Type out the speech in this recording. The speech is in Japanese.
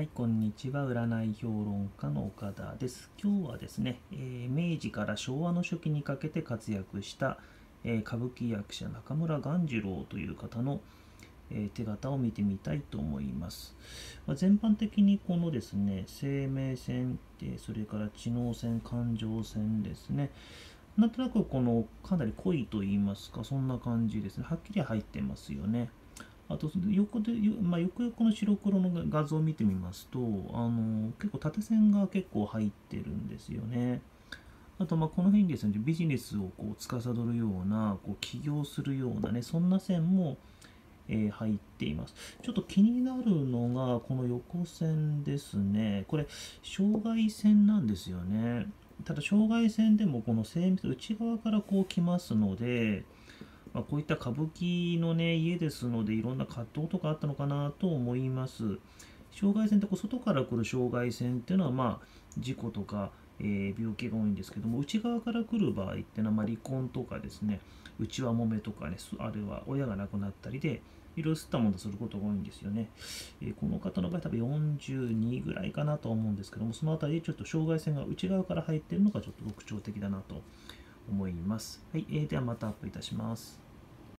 はい、こんにちは。占い評論家の岡田です。今日はですね、えー、明治から昭和の初期にかけて活躍した、えー、歌舞伎役者中村鴈治郎という方の、えー、手形を見てみたいと思います。まあ、全般的にこのですね、生命線、それから知能線、感情線ですね、なんとなくこのかなり濃いと言いますか、そんな感じですね。はっきり入ってますよね。あと横で、まあ、よくよくの白黒の画像を見てみますとあの結構縦線が結構入ってるんですよね。あとまあこの辺にですねビジネスをこう司るようなこう起業するようなねそんな線も、えー、入っています。ちょっと気になるのがこの横線ですね。これ障害線なんですよね。ただ障害線でもこの精密内側からこう来ますのでまあ、こういった歌舞伎のね、家ですので、いろんな葛藤とかあったのかなと思います。障害線ってこう外から来る障害線っていうのは、まあ、事故とか、えー、病気が多いんですけども、内側から来る場合っていうのは、まあ、離婚とかですね、内輪もめとかね、あるいは親が亡くなったりで、いろいろ吸ったものとすることが多いんですよね。えー、この方の場合、多分42ぐらいかなと思うんですけども、そのあたりでちょっと障害線が内側から入ってるのがちょっと特徴的だなと思います。はい、えー、ではまたアップいたします。